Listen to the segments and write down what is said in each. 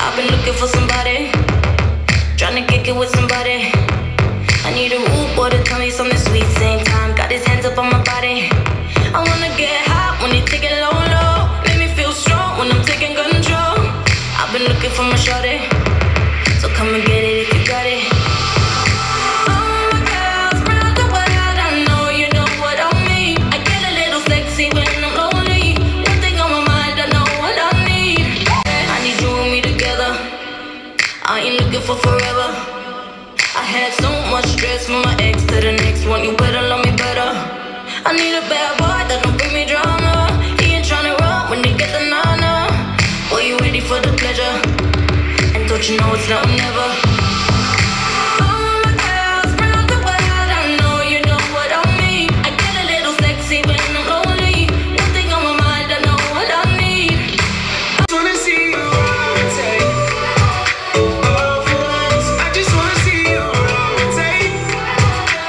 I've been looking for somebody, trying to kick it with somebody. I need a root boy to tell me something sweet. Same time, got his hands up on my body. I wanna get hot when you take it low low. Make me feel strong when I'm taking control. I've been looking for my shorty. had so much stress from my ex to the next one. You better love me better. I need a bad boy that don't bring me drama. He ain't tryna run when they get the nana. Boy, you ready for the pleasure? And don't you know it's now or never?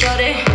shorty.